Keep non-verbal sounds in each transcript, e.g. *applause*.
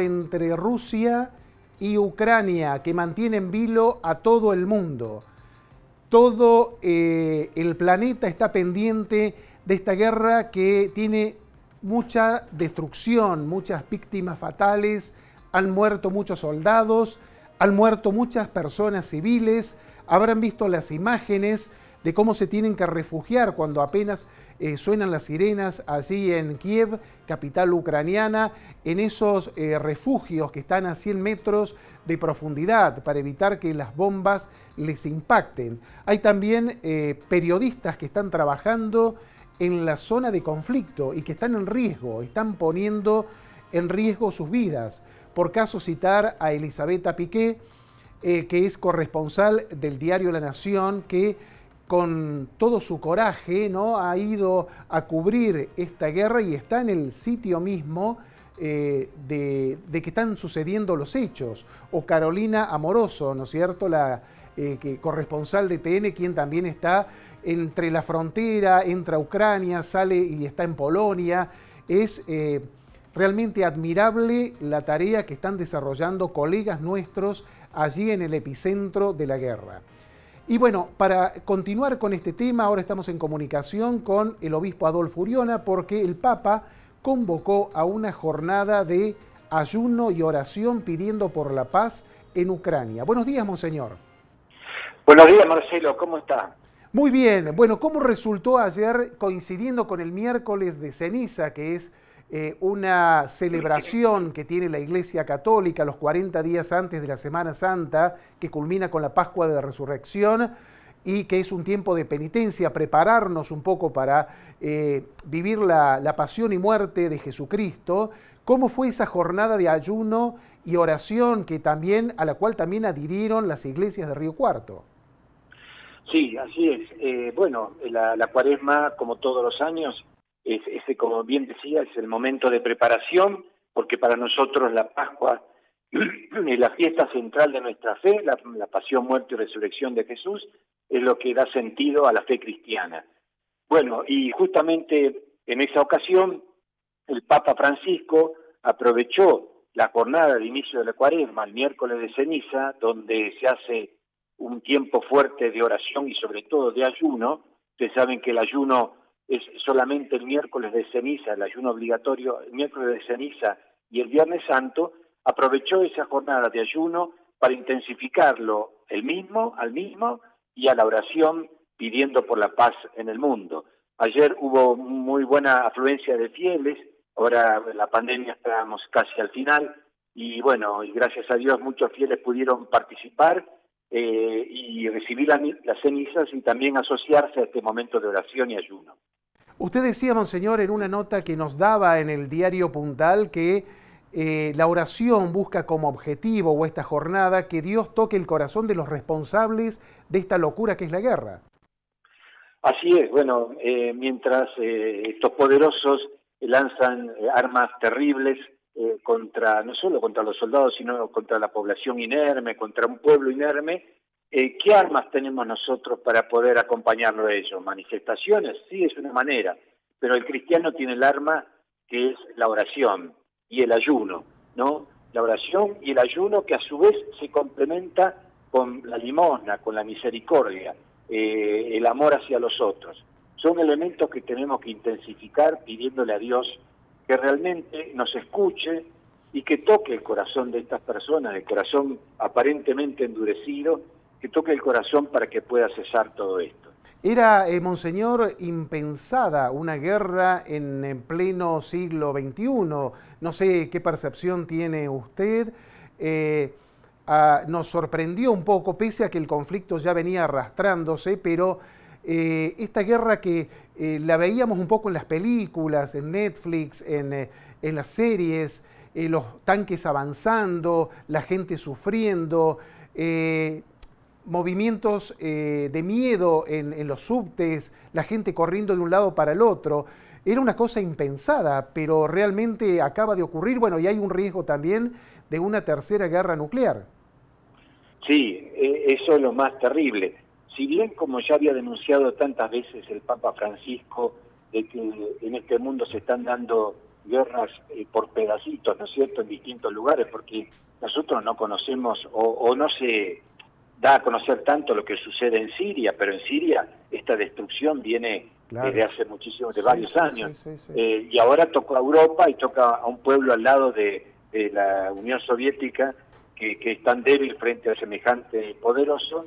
entre Rusia y Ucrania que mantiene en vilo a todo el mundo. Todo eh, el planeta está pendiente de esta guerra que tiene mucha destrucción, muchas víctimas fatales, han muerto muchos soldados, han muerto muchas personas civiles, habrán visto las imágenes de cómo se tienen que refugiar cuando apenas eh, suenan las sirenas allí en Kiev, capital ucraniana, en esos eh, refugios que están a 100 metros de profundidad para evitar que las bombas les impacten. Hay también eh, periodistas que están trabajando en la zona de conflicto y que están en riesgo, están poniendo en riesgo sus vidas. Por caso citar a Elisabetta Piqué, que es corresponsal del diario La Nación, que con todo su coraje, ¿no? ha ido a cubrir esta guerra y está en el sitio mismo eh, de, que están sucediendo los hechos. O Carolina Amoroso, ¿no es cierto? La eh, corresponsal de TN, quien también está entre la frontera, entra Ucrania, sale y está en Polonia. Es eh, realmente admirable la tarea que están desarrollando colegas nuestros allí en el epicentro de la guerra. Y bueno, para continuar con este tema, ahora estamos en comunicación con el obispo Adolfo Uriona porque el Papa convocó a una jornada de ayuno y oración pidiendo por la paz en Ucrania. Buenos días, monseñor. Buenos días, Marcelo, ¿cómo está? Muy bien. Bueno, ¿cómo resultó ayer coincidiendo con el miércoles de ceniza, que es eh, una celebración que tiene la Iglesia Católica los 40 días antes de la Semana Santa, que culmina con la Pascua de Resurrección y que es un tiempo de penitencia, prepararnos un poco para eh, vivir la, la, pasión y muerte de Jesucristo. ¿Cómo fue esa jornada de ayuno y oración que también, a la cual también adhirieron las iglesias de Río Cuarto? Sí, así es. Eh, bueno, la, la cuaresma, como todos los años, ese, como bien decía, es el momento de preparación, porque para nosotros la Pascua *clears throat* es la fiesta central de nuestra fe, la, la pasión, muerte y resurrección de Jesús, es lo que da sentido a la fe cristiana. Bueno, y justamente en esa ocasión, el Papa Francisco aprovechó la jornada de inicio de la cuaresma, el miércoles de ceniza, donde se hace un tiempo fuerte de oración y sobre todo de ayuno. Ustedes saben que el ayuno es solamente el miércoles de ceniza, el ayuno obligatorio, el miércoles de ceniza y el viernes santo, aprovechó esa jornada de ayuno para intensificarlo el mismo, al mismo y a la oración pidiendo por la paz en el mundo. Ayer hubo muy buena afluencia de fieles, ahora la pandemia estamos casi al final y bueno, y gracias a Dios muchos fieles pudieron participar eh, y recibir las cenizas y también asociarse a este momento de oración y ayuno. Usted decía, Monseñor, en una nota que nos daba en el diario Puntal que eh, la oración busca como objetivo o esta jornada que Dios toque el corazón de los responsables de esta locura que es la guerra. Así es, bueno, eh, mientras eh, estos poderosos lanzan armas terribles contra, no solo contra los soldados, sino contra la población inerme, contra un pueblo inerme, eh, ¿Qué armas tenemos nosotros para poder acompañarlo a ellos? ¿Manifestaciones? Sí, es una manera, pero el cristiano tiene el arma que es la oración y el ayuno, ¿no? La oración y el ayuno que a su vez se complementa con la limosna, con la misericordia, eh, el amor hacia los otros. Son elementos que tenemos que intensificar pidiéndole a Dios que realmente nos escuche y que toque el corazón de estas personas, el corazón aparentemente endurecido, que toque el corazón para que pueda cesar todo esto. Era, eh, Monseñor, impensada una guerra en, pleno siglo XXI. No sé qué percepción tiene usted. Eh, nos sorprendió un poco, pese a que el conflicto ya venía arrastrándose, pero eh, esta guerra que la veíamos un poco en las películas, en Netflix, en, en las series, los tanques avanzando, la gente sufriendo movimientos eh, de miedo en, los subtes, la gente corriendo de un lado para el otro. Era una cosa impensada, pero realmente acaba de ocurrir. Bueno, y hay un riesgo también de una tercera guerra nuclear. Sí, e, eso es lo más terrible. Si bien, como ya había denunciado tantas veces el Papa Francisco, de que en este mundo se están dando guerras eh, por pedacitos, ¿no es cierto?, en distintos lugares, porque nosotros no conocemos o, no se da a conocer tanto lo que sucede en Siria, pero en Siria esta destrucción viene desde hace muchísimos, de varios años. Eh, y ahora toca a Europa y toca a un pueblo al lado de, la Unión Soviética que, es tan débil frente a semejante poderoso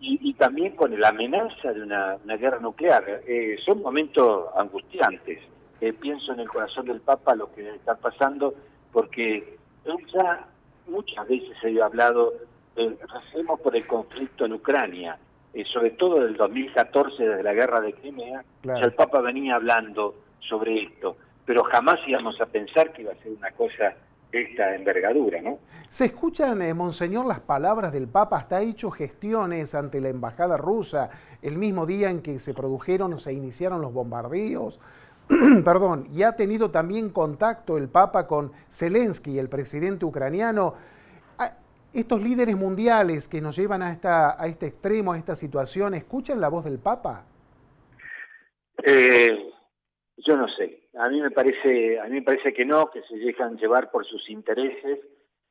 y, también con la amenaza de una, guerra nuclear. Eh, son momentos angustiantes. Eh, pienso en el corazón del Papa lo que está pasando, porque él ya muchas veces se ha hablado, eh, por el conflicto en Ucrania, eh, sobre todo del 2014, desde la guerra de Crimea, ya el Papa venía hablando sobre esto, pero jamás íbamos a pensar que iba a ser una cosa esta envergadura, ¿no? Se escuchan, eh, Monseñor, las palabras del Papa, hasta ha hecho gestiones ante la embajada rusa el mismo día en que se produjeron o se iniciaron los bombardeos. *clears throat* Perdón, y ha tenido también contacto el Papa con Zelensky, el presidente ucraniano estos líderes mundiales que nos llevan a, esta, a este extremo, a esta situación, ¿escuchan la voz del Papa? Eh, yo no sé. A mí me parece, a mí parece que no, que se dejan llevar por sus intereses.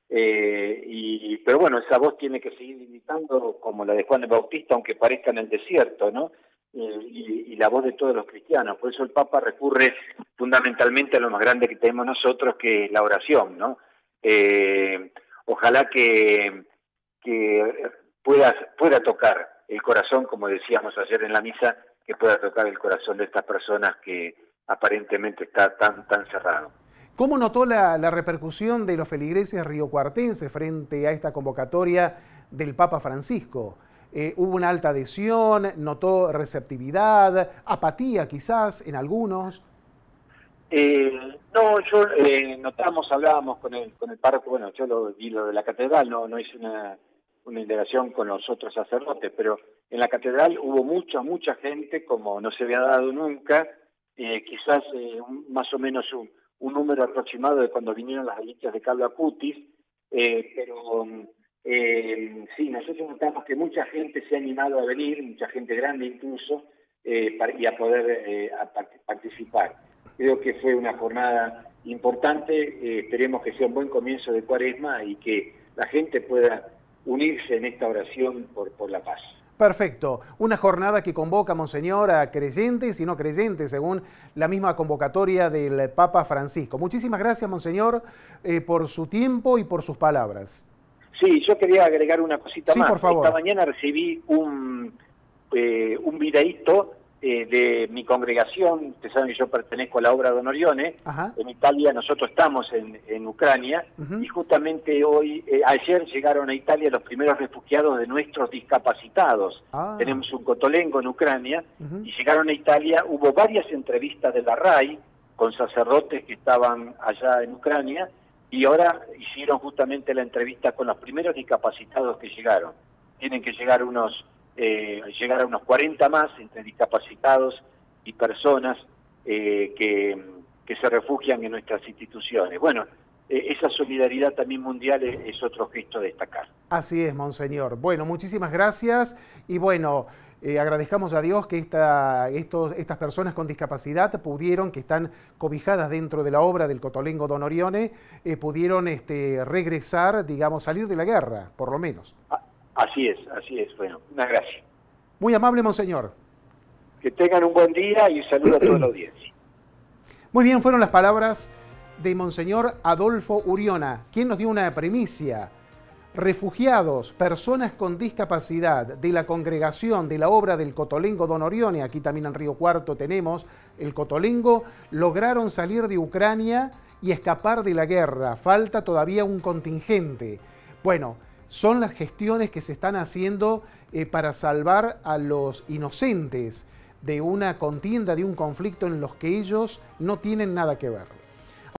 Eh, pero bueno, esa voz tiene que seguir limitando como la de Juan el Bautista, aunque parezca en el desierto, ¿no? Eh, y, la voz de todos los cristianos. Por eso el Papa recurre fundamentalmente a lo más grande que tenemos nosotros, que es la oración, ¿no? Ojalá que, pueda, pueda tocar el corazón, como decíamos ayer en la misa, que pueda tocar el corazón de estas personas que aparentemente está tan, tan cerrado. ¿Cómo notó la, repercusión de los feligreses riocuartenses frente a esta convocatoria del Papa Francisco? Eh, ¿Hubo una alta adhesión? ¿Notó receptividad? ¿Apatía quizás en algunos? Eh, no, yo eh, notamos, hablábamos con el, con el párroco, bueno, yo lo vi lo de la catedral, no, no hice una, una indagación con los otros sacerdotes, pero en la catedral hubo mucha, mucha gente, como no se había dado nunca, eh, quizás eh, más o menos un, un, número aproximado de cuando vinieron las reliquias de Carlo Acutis, eh, pero sí, nosotros notamos que mucha gente se ha animado a venir, mucha gente grande incluso, y a poder a participar. Creo que fue una jornada importante, eh, esperemos que sea un buen comienzo de cuaresma y que la gente pueda unirse en esta oración por, por la paz. Perfecto. Una jornada que convoca, Monseñor, a creyentes y no creyentes, según la misma convocatoria del Papa Francisco. Muchísimas gracias, Monseñor, eh, por su tiempo y por sus palabras. Sí, yo quería agregar una cosita sí, más. Por favor. Esta mañana recibí un, eh, un videíto eh, de mi congregación, ustedes saben que yo pertenezco a la obra de Onorione, en Italia nosotros estamos en, Ucrania, y justamente hoy, eh, ayer llegaron a Italia los primeros refugiados de nuestros discapacitados. Ah. Tenemos un cotolengo en Ucrania, y llegaron a Italia, hubo varias entrevistas de la RAI con sacerdotes que estaban allá en Ucrania, y ahora hicieron justamente la entrevista con los primeros discapacitados que llegaron. Tienen que llegar unos eh, llegar a unos 40 más entre discapacitados y personas eh, que, se refugian en nuestras instituciones. Bueno, eh, esa solidaridad también mundial es, otro gesto a destacar. Así es, Monseñor. Bueno, muchísimas gracias y bueno, eh, agradezcamos a Dios que esta, estos, estas personas con discapacidad pudieron, que están cobijadas dentro de la obra del Cotolengo Don Orione, pudieron este, regresar, digamos, salir de la guerra, por lo menos. Ah, Así es, así es. Bueno, una gracia. Muy amable, monseñor. Que tengan un buen día y saludo a toda la audiencia. Muy bien, fueron las palabras de monseñor Adolfo Uriona, quien nos dio una primicia. Refugiados, personas con discapacidad de la congregación de la obra del Cotolengo Don Orione, aquí también en Río Cuarto tenemos el Cotolengo, lograron salir de Ucrania y escapar de la guerra. Falta todavía un contingente. Bueno, son las gestiones que se están haciendo eh, para salvar a los inocentes de una contienda, de un conflicto en los que ellos no tienen nada que ver.